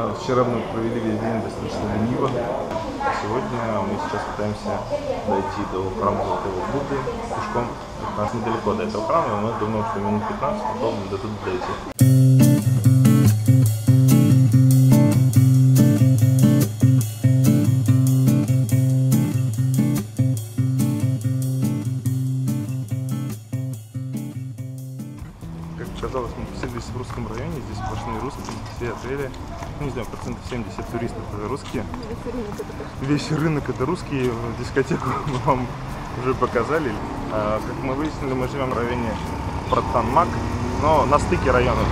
А, Вчера мы провели весь день достаточно лениво. Сегодня мы сейчас пытаемся дойти до храма Золотого Будды пешком. У нас недалеко до этого храма, и мы думаем, что минут 15 попробуем до туда дойти. Как оказалось, мы поселились в русском районе, здесь сплошные русские, все отели, ну не знаю, процентов 70 туристов это русские. Весь рынок это русские, дискотеку мы вам уже показали. А, Как мы выяснили, мы живем в районе Пратанмак, но на стыке районов.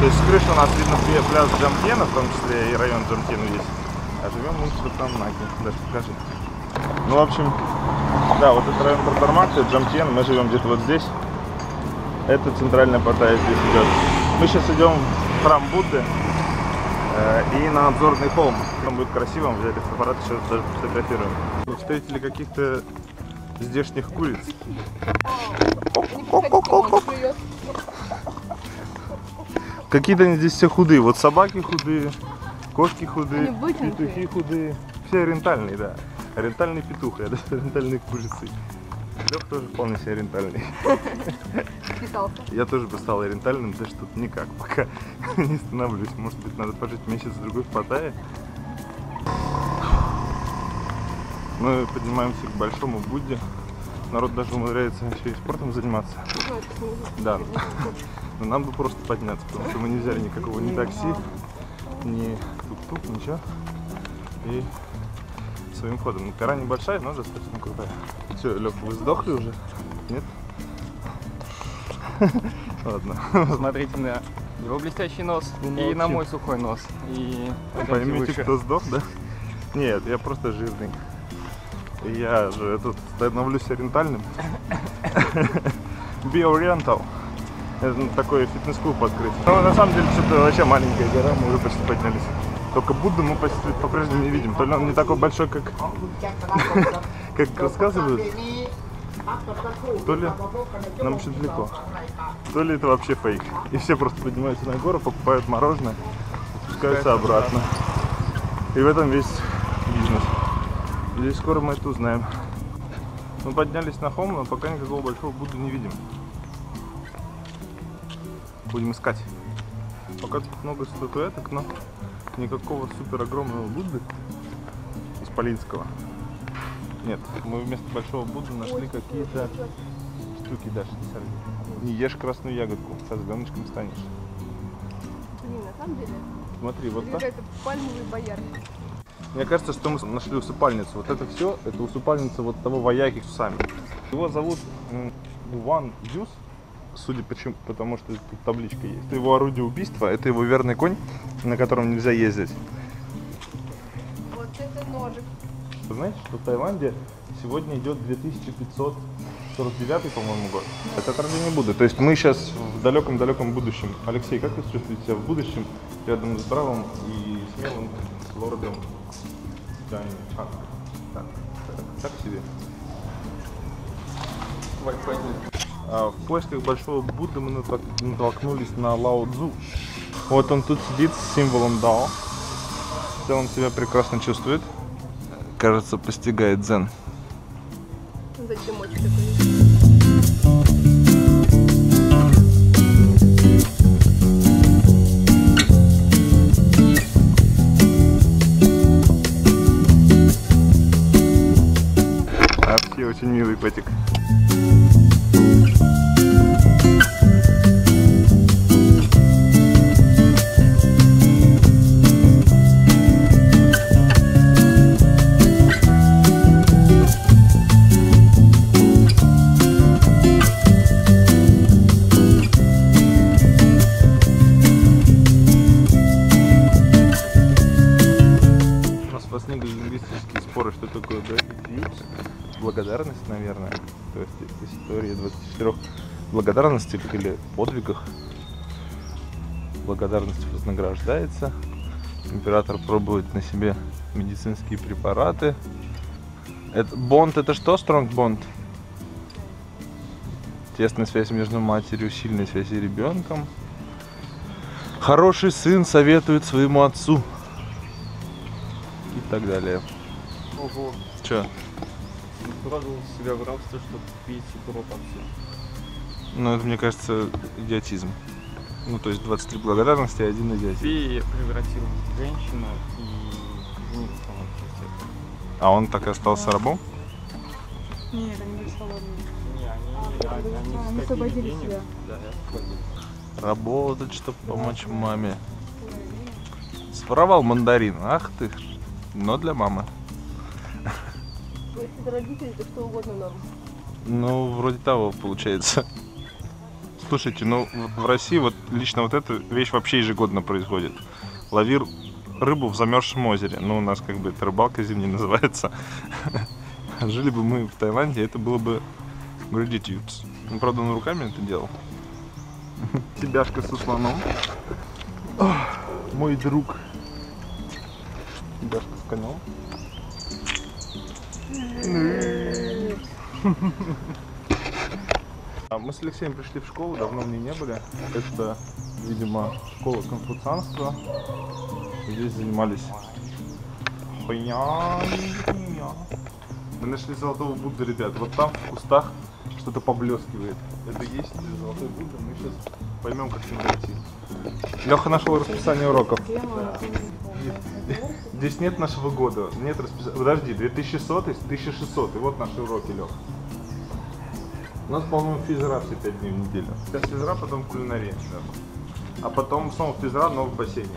То есть с крыши у нас видно пля- пляж Джамтена, в том числе и район Джамтена есть. А живем мы в Пратанмаке, даже покажи. Ну, в общем, да, вот это район Пратанмак, это Джамтен, мы живем где-то вот здесь. Это центральная Паттайя здесь идет. Мы сейчас идем в храм Будды э, и на обзорный холм. Там будет красиво, мы взяли фотоаппарат, сейчас даже фотографируем. Мы встретили каких-то здешних куриц. Какие-то они здесь все худые. Вот собаки худые, кошки худые, петухи худые. Все ориентальные, да. Ориентальный петух, я даже ориентальные курицы. Лех тоже вполне себе ориентальный. Вписался. Я тоже бы стал ориентальным, да что-то никак, пока не становлюсь. Может быть, надо пожить месяц-другой в Паттайе. Мы поднимаемся к Большому Будде. Народ даже умудряется еще и спортом заниматься. Да. Но нам бы просто подняться, потому что мы не взяли никакого ни такси, ни тук-тук, ничего. И своим ходом. Гора небольшая, но достаточно крутая. Все, Лёг, вы сдохли уже? Нет? Ладно. Смотрите на его блестящий нос Ну, и на мой сухой нос. И пойдемте Поймите, выше. кто сдох, да? Нет, я просто жирный. Я же тут становлюсь ориентальным. Биориентал. Это ну, такой фитнес-клуб открыть. Но на самом деле что-то вообще маленькая гора, мы уже почти поднялись. Только Будду мы по-прежнему не видим. То ли он не такой большой, как, как рассказывают, то ли нам еще далеко. То ли это вообще фейк. И все просто поднимаются на гору, покупают мороженое, спускаются обратно. И в этом весь бизнес. Здесь скоро мы это узнаем. Мы поднялись на холм, но пока никакого большого Будды не видим. Будем искать. Пока тут много статуэток, но никакого супер огромного Будды исполинского нет. Мы вместо большого Будды нашли какие-то штуки, Даша, не сорви. Не ешь красную ягодку, со звездочком станешь. Блин, на самом деле, Смотри, вот это так. какая-то пальмовый бояр. Мне кажется, что мы нашли усыпальницу. Вот это все, это усыпальница вот того вояки с усами. Его зовут м, Ван Юс, судя почему, потому что тут табличка есть. Это его орудие убийства, это его верный конь, на котором нельзя ездить. Вы знаете, что в Таиланде сегодня идет 2549, по-моему, год. Это от рождения Будды. То есть мы сейчас в далеком-далеком будущем. Алексей, как вы чувствуете себя в будущем рядом с бравым и смелым лордом Джани Чанг? Так, так, так себе. А, в поисках большого Будды мы натолк- натолкнулись на Лао Цзу. Вот он тут сидит с символом Дао. В целом себя прекрасно чувствует. Кажется, постигает дзен. Зачем очень благодарностей или подвигах. Благодарность вознаграждается. Император пробует на себе медицинские препараты. Это, бонд это что? Стронг бонд? Тесная связь между матерью, сильная связь и ребенком. Хороший сын советует своему отцу. и так далее. Ого. Че? Продал себя в рабство, чтобы пить укроп все. Ну, это, мне кажется, идиотизм. Ну, то есть 23 благодарности и один идиотизм. Фея превратил в женщину и это. А он так и остался рабом? Нет, они были они, А, скопили освободили себя. Работать, чтобы помочь маме. Своровал мандарин, ах ты. Но для мамы. Если это родители, то что угодно норм. Ну, вроде того, получается. Слушайте, ну в России вот лично вот эта вещь вообще ежегодно происходит. Лови р- рыбу в замерзшем озере. Ну, у нас как бы это рыбалка зимняя называется. Жили бы мы в Таиланде, это было бы gratitude. Ну, правда, он руками это делал. Себяшка со слоном. Мой друг. Себяшка с конем. А Мы с Алексеем пришли в школу, давно в не были. Это, видимо, школа конфуцианства. Здесь занимались. Мы нашли золотого Будду, ребят. Вот там в кустах что-то поблескивает. Это есть золотой Будда. Мы сейчас поймем, как к нему дойти. Леха нашел расписание уроков. Здесь нет нашего года. Нет расписания. Подожди, 2100, 1600. И вот наши уроки, Леха. У нас, по-моему, физра все 5 дней в неделю. Сейчас физра, потом кулинария. А потом снова физра, но в бассейне.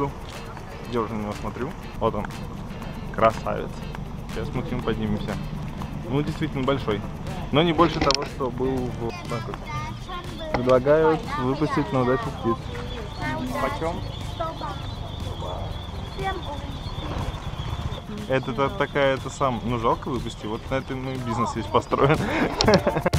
Будду. Я уже на него смотрю. Вот он. Красавец. Сейчас мы к нему поднимемся. Ну, действительно большой. Но не больше того, что был в Бангкоке. Предлагают выпустить на удачу птиц. Почем? Это та- такая, это сам, ну жалко выпусти, вот на этом мы бизнес весь построен.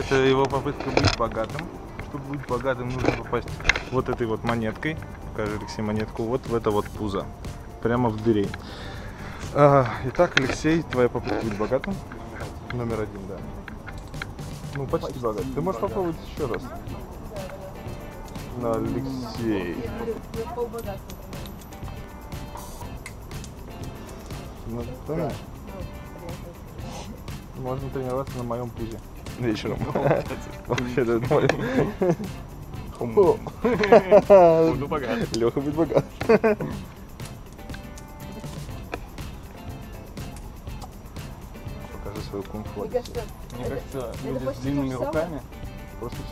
это его попытка быть богатым. Чтобы быть богатым, нужно попасть вот этой вот монеткой. Покажи, Алексей, монетку. Вот в это вот пузо. Прямо в дыре. А, итак, Алексей, твоя попытка быть богатым. Номер один, да. Ну, почти богат. Ты можешь попробовать еще раз. На Алексей. Ну, помнишь? Можно тренироваться на моем пузе. Вечером. Вообще, это мой. Буду богат. Леха будет богат. Покажи свою кунг-фу. Мне кажется, люди с длинными руками Просто же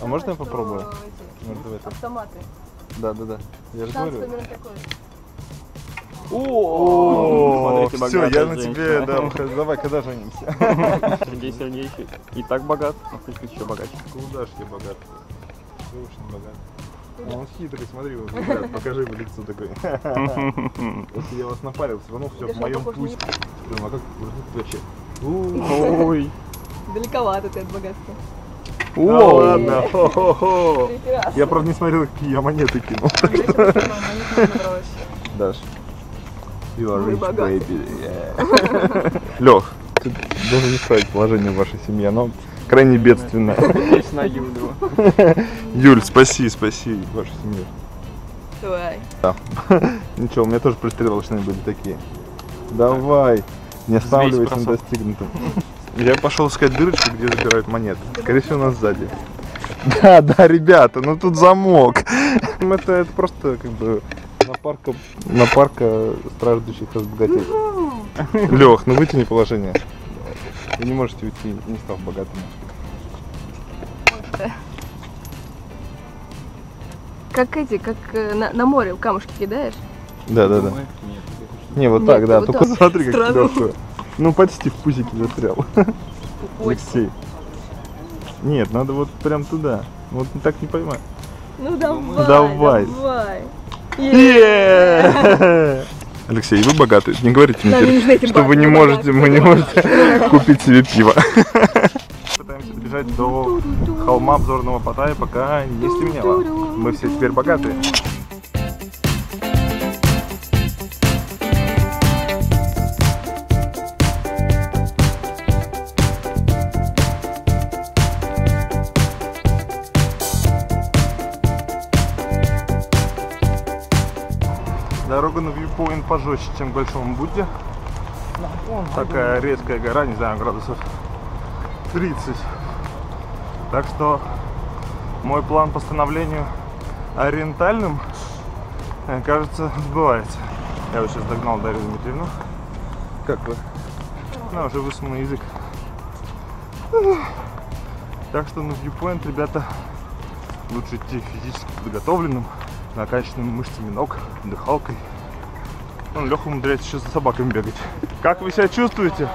А можно я что попробую? Автоматы. Да, да, да. Я же говорю. О, все, я на тебе, да, давай, когда женимся? Сергей Сергеевич и так богат, а хоть еще богаче. Куда ж ты богат? Ты уж не богат. Он хитрый, смотри, вот, покажи его лицо такое. Если я вас напарил, все равно все Я в моем пусть. Блин, а как вообще? Ой. Далековато ты от богатства. Да ладно. Я, правда, не смотрел, какие я монеты кинул. Даш. You are Мы rich, богаты. baby. Yeah. Лех, ты должен не ставить положение в вашей семье, оно крайне Юлю. Юль, спаси, спаси вашу семью. Давай. Ничего, у меня тоже пристрелочные были такие. Давай, не останавливайся на достигнутом. Я пошел искать дырочку, где забирают монеты. Скорее всего, у нас сзади. Да, да, ребята, ну тут замок. Это, это просто как бы на парка, на парка страждущих разбогатеть. Лех, ну вытяни положение. Вы не можете уйти, не став богатым. Как эти, как э, на, на море камушки кидаешь. Да, да, да. Не, вот Нет, так, да. вот Только так. смотри, как Странно. легкую. Ну почти в пузике застрял. Алексей. Нет, надо вот прям туда. Вот так не поймаю. Ну давай, Давай. давай. Е! Алексей, вы богатый. Не говорите мне, теперь, что вы не можете, вы не можете купить себе пиво. Пытаемся добежать до холма обзорного Паттайи, пока не стемнело. Мы все теперь богатые. Viewpoint пожестче, чем в Большом Будде. Такая резкая гора, не знаю, градусов 30. Так что мой план по становлению ориентальным, э, кажется, сбывается. Я вот сейчас догнал Дарью Дмитриевну. Как вы? Она уже высунула язык. Так что на Viewpoint, ребята, лучше идти физически подготовленным, накачанным мышцами ног, дыхалкой. Он Леха умудряется еще за собаками бегать. Как вы себя чувствуете?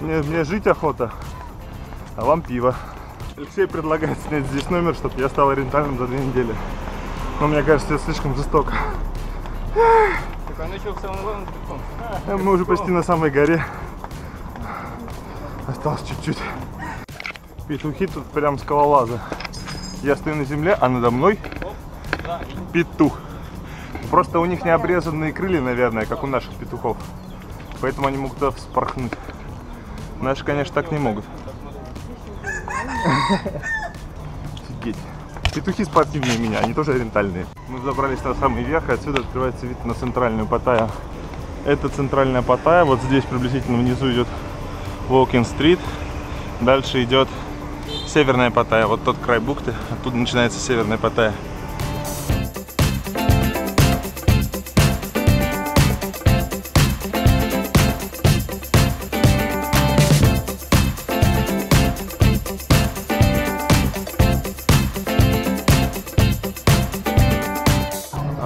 Мне, мне жить охота, а вам пиво. Алексей предлагает снять здесь номер, чтобы я стал ориентальным за две недели. Но мне кажется, это слишком жестоко. Так он еще в самом главном. А Мы уже почти на самой горе. Осталось чуть-чуть. Петухи тут прям скалолазы. Я стою на земле, а надо мной петух. Просто у них не обрезанные крылья, наверное, как у наших петухов. Поэтому они могут туда вспорхнуть. Наши, конечно, так не могут. Офигеть. Петухи спортивнее меня, они тоже ориентальные. Мы забрались на самый верх, и отсюда открывается вид на центральную Паттайю. Это центральная Паттайя, вот здесь приблизительно внизу идет Street. Дальше идет северная Паттайя, вот тот край бухты, оттуда начинается северная Паттайя.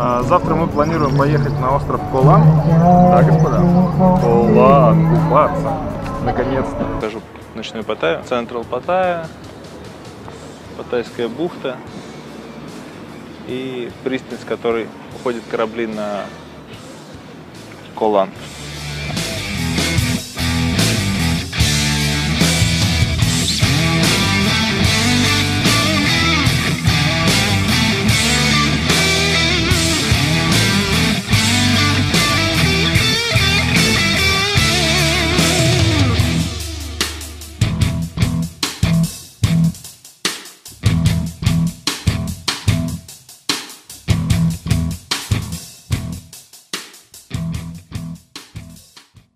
Завтра мы планируем поехать на остров Колан. Да, господа? Колан, купаться. Наконец-то. Покажу ночную Паттайю. Централ Паттайя. Паттайская бухта. И пристань, с которой уходят корабли на Колан.